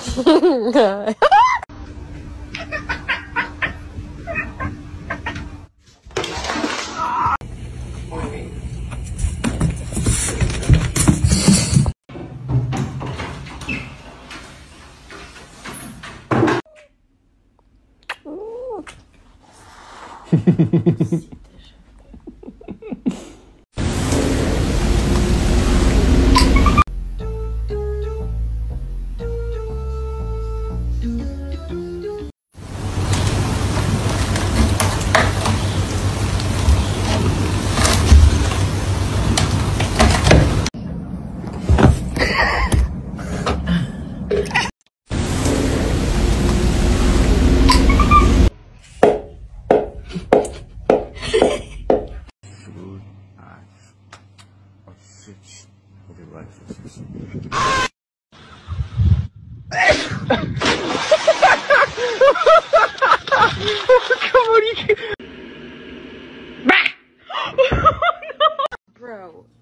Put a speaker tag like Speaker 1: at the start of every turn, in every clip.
Speaker 1: Bro,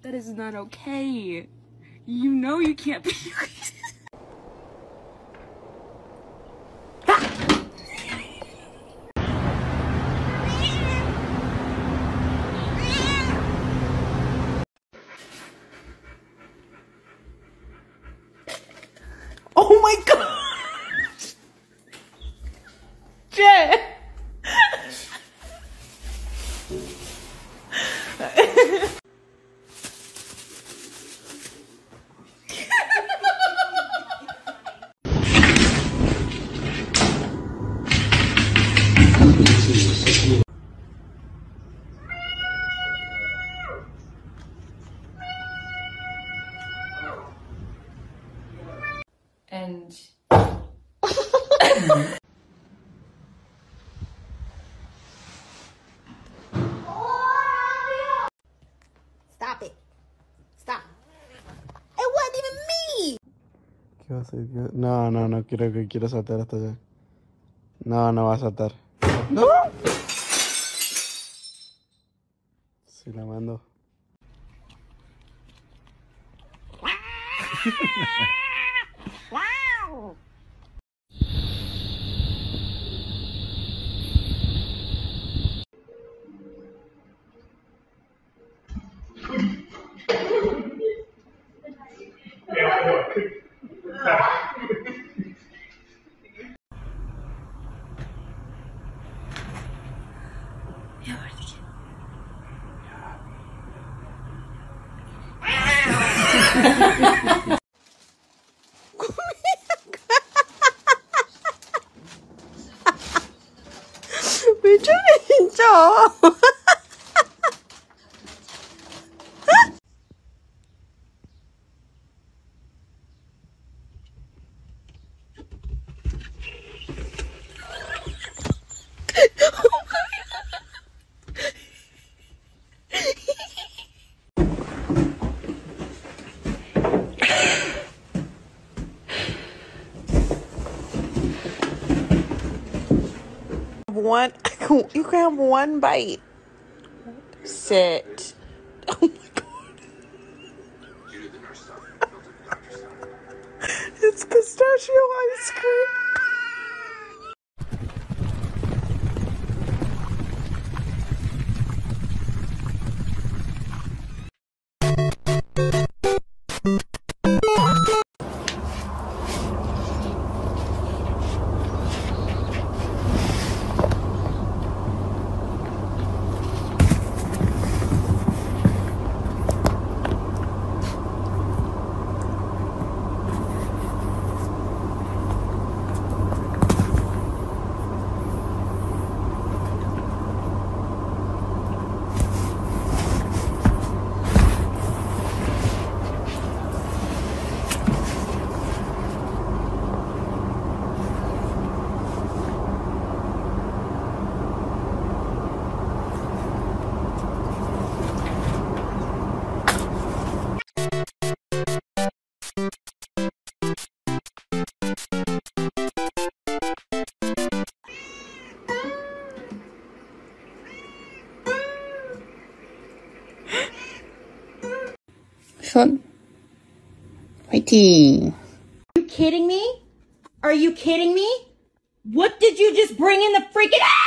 Speaker 1: that is not okay. You know you can't be. And
Speaker 2: Stop it. Stop. It wasn't even me.
Speaker 3: ¿Qué va a hacer? ¿Qué- No, no, no, quiero que quiero saltar hasta allá. No, no va a saltar. ¡No! Sí, la mando.
Speaker 4: 미 쳐 One, you can have one bite. Sit.
Speaker 2: 손. 화이팅.
Speaker 5: you kidding me?
Speaker 2: Are you kidding me? What did you just bring in the freaking ass?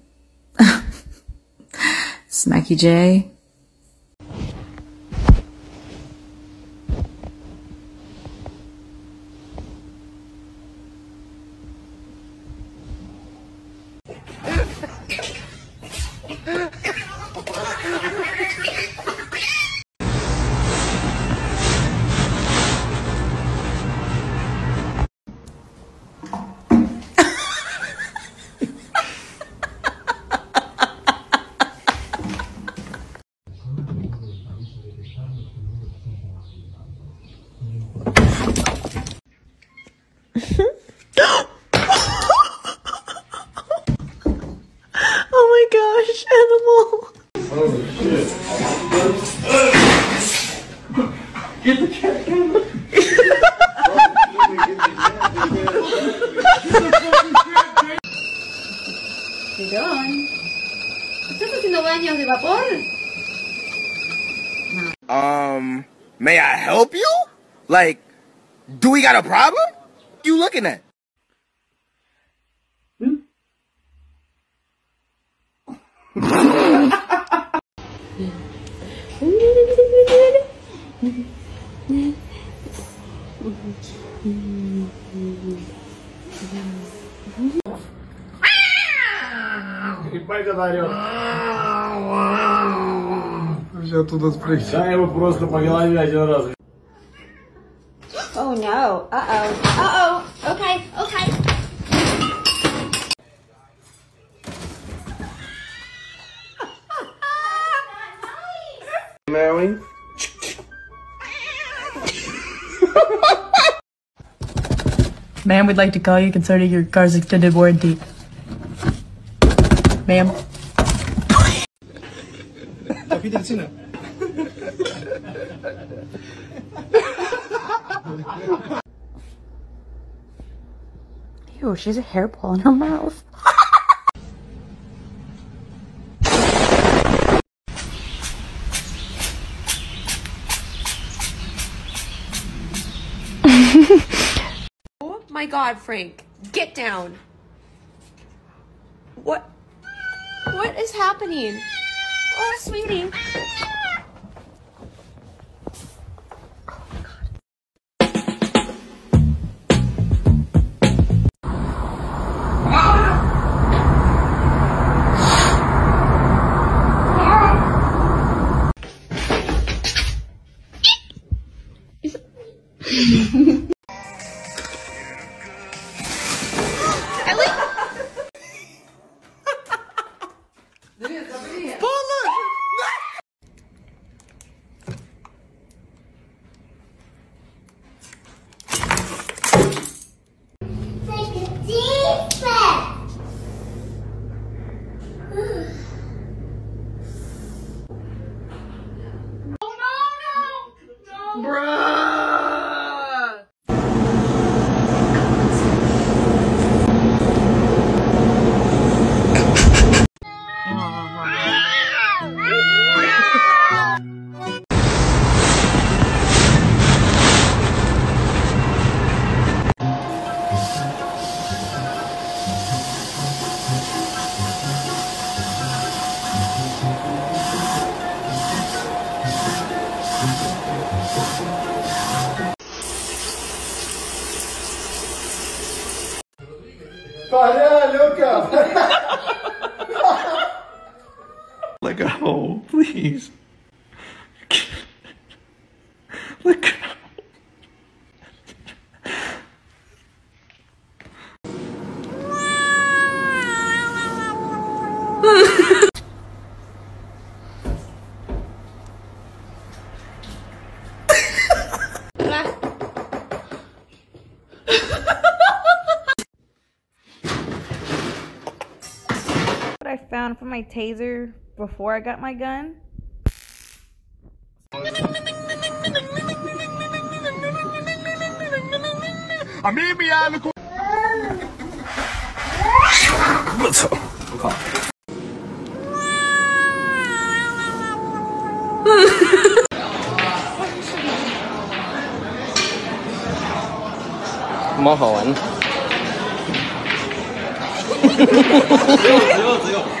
Speaker 5: Smacky J.
Speaker 2: ¿Estás haciendo baños de vapor?
Speaker 6: Um, may I help you? Like, do we got a problem? You looking at?
Speaker 7: Взял туда спрыгнуть.
Speaker 2: Oh no. Uh oh. Uh oh. Okay. Okay.
Speaker 7: Mary?
Speaker 8: Ma'am, we'd like to call you concerning your car's extended warranty. Ma'am.
Speaker 5: Ew, she has a hairball in her mouth.
Speaker 9: Oh my god, Frank. Get down. What? What is happening? Oh, sweetie.
Speaker 3: Let go, oh, please. Let go.
Speaker 10: what taser before I got my gun?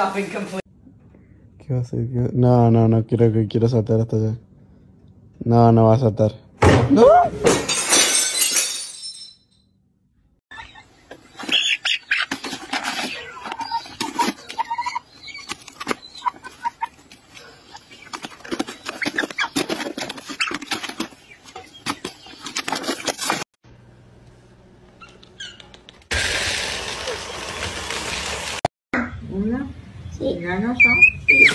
Speaker 8: Shopping complete.
Speaker 3: ¿Qué va a hacer? ¿Qué va- No, no, no quiero que quiero saltar hasta allá. No, no va a saltar. No.
Speaker 8: Sí,
Speaker 11: no, no son.
Speaker 9: Sí.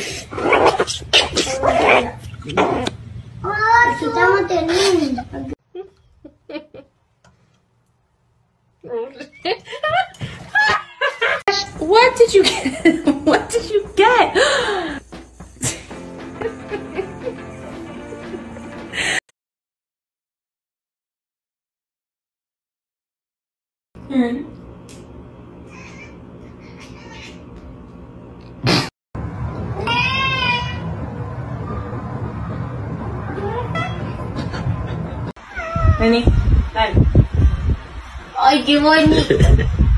Speaker 9: Necesitamos tener.
Speaker 8: 疑問に。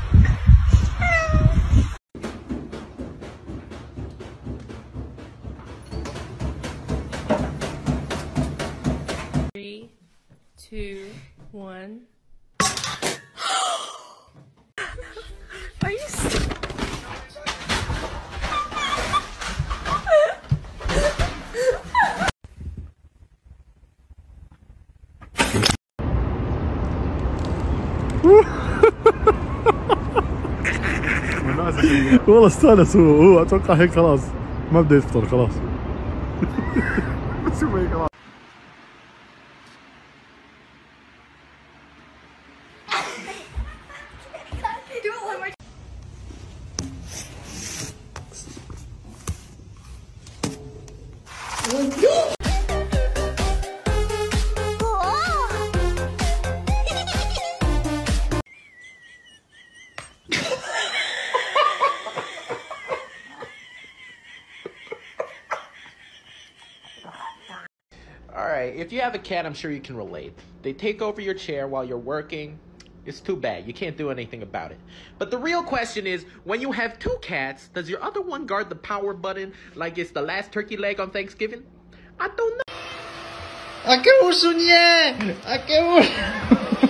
Speaker 12: والله استانس هو. هو أتوقع هيك خلاص. ما بده يفطر خلاص.
Speaker 13: if you have a cat, I'm sure you can relate. They take over your chair while you're working. It's too bad. You can't do anything about it. But the real question is when you have two cats, does your other one guard the power button like it's the last turkey leg on Thanksgiving? I don't know.
Speaker 14: ¿A qué uso, ñe? ¿A qué uso?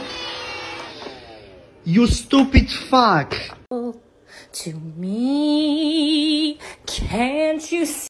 Speaker 14: You stupid fuck.
Speaker 2: To me, can't you see?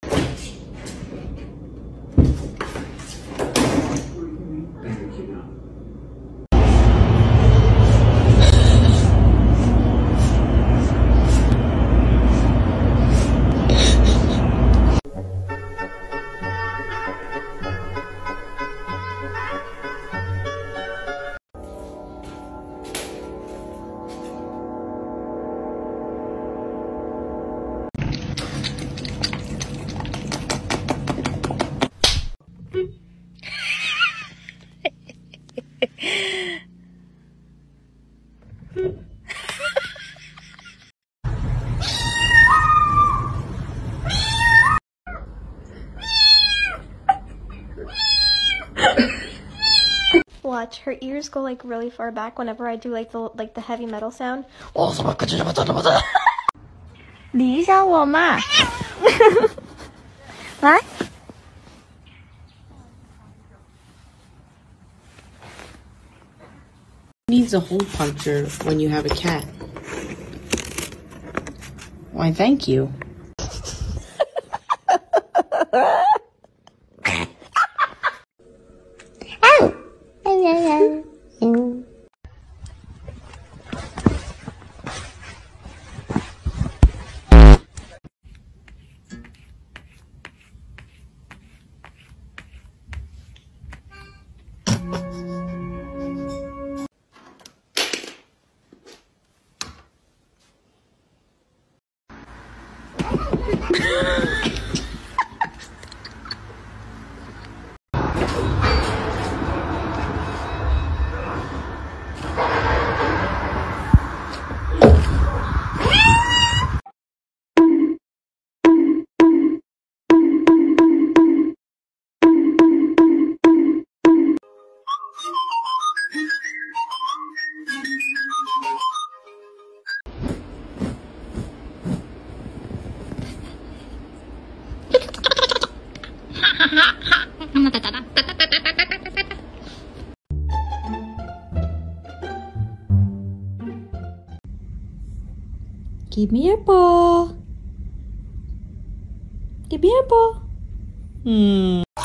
Speaker 11: Watch, her ears go like really far back whenever I do like the like the heavy metal sound.
Speaker 15: 理一下我嘛，来。
Speaker 16: needs a hole puncture when you have a cat? Why, thank you.
Speaker 15: Give me your ball. Give me your ball. Hmm.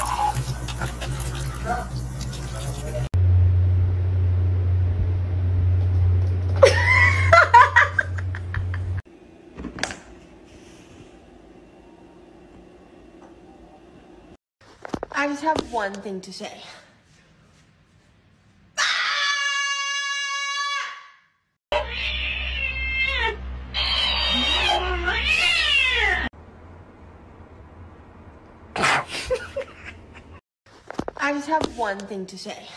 Speaker 17: I just have one thing to say. I just have one thing to say.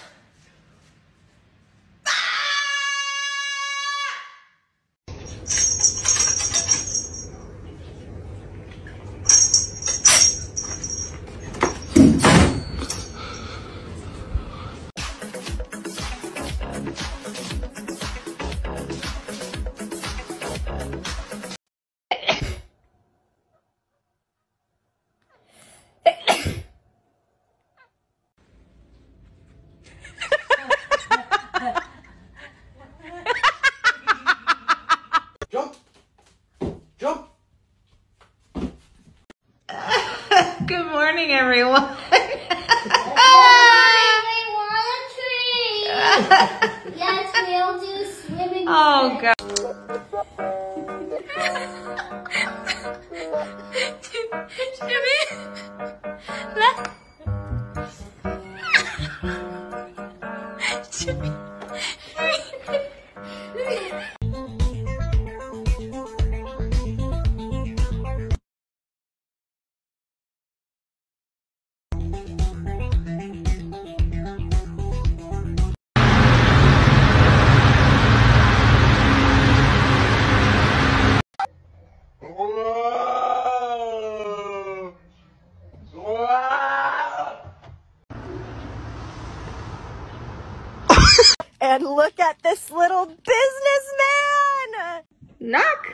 Speaker 4: And look at this little businessman! Knock!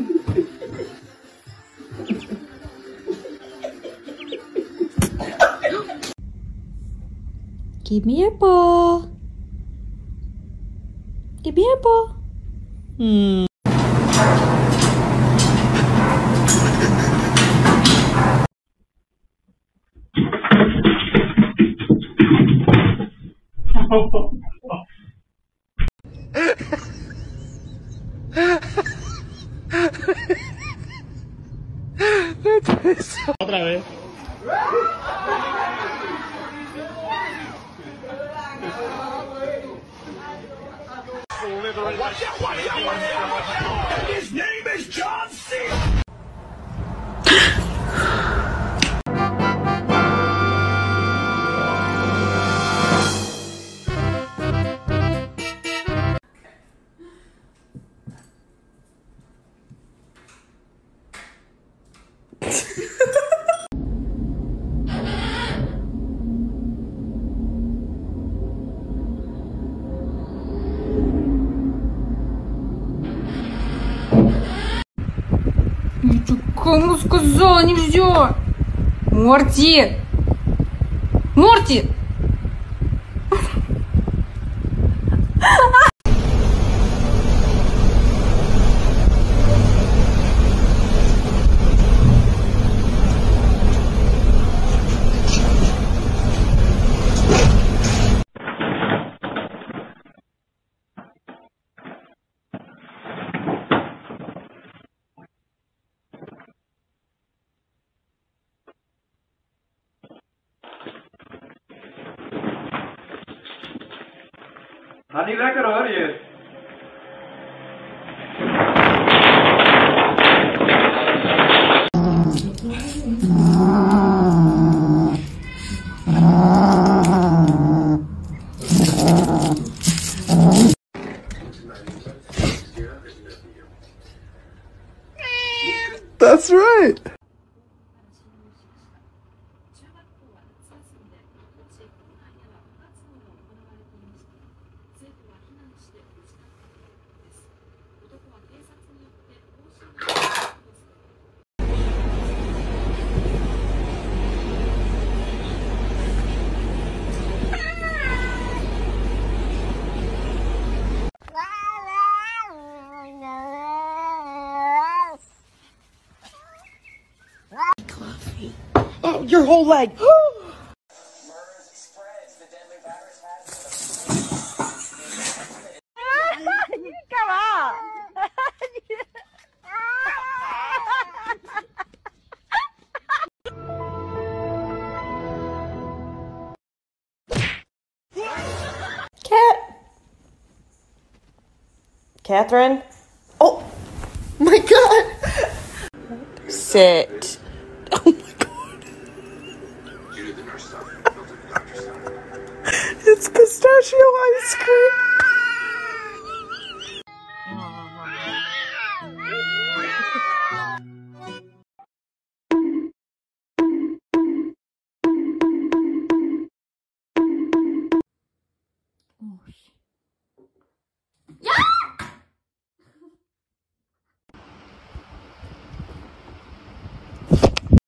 Speaker 15: Give me your ball. Give me your ball. Hmm.
Speaker 18: Кому сказала нельзя? Морти! Морти!
Speaker 19: Gaat niet
Speaker 4: Your whole leg. Cat. Catherine. Oh my god. Sit.
Speaker 20: Pistachio ice cream.